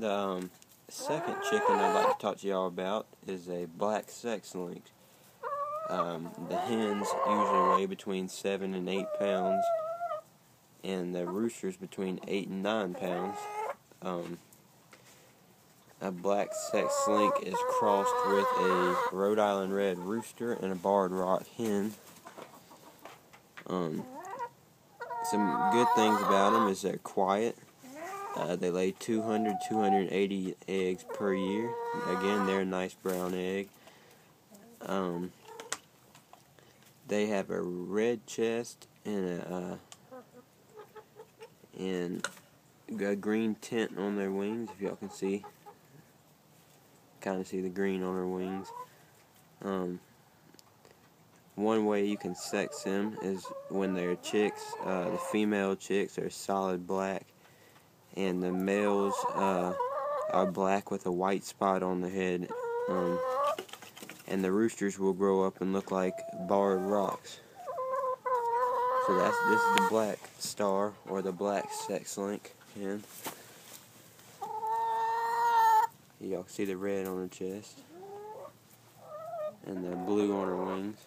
The um, second chicken I'd like to talk to y'all about is a black sex link. Um, the hens usually weigh between 7 and 8 pounds, and the roosters between 8 and 9 pounds. Um, a black sex link is crossed with a Rhode Island red rooster and a barred rock hen. Um, some good things about them is they're quiet. Uh, they lay 200, 280 eggs per year. Again, they're a nice brown egg. Um, they have a red chest and a uh, and a green tint on their wings. If y'all can see, kind of see the green on their wings. Um, one way you can sex them is when they're chicks. Uh, the female chicks are solid black, and the males uh, are black with a white spot on the head. Um, and the roosters will grow up and look like barred rocks. So that's this is the black star or the black sex link hen. Y'all see the red on her chest and the blue on her wings.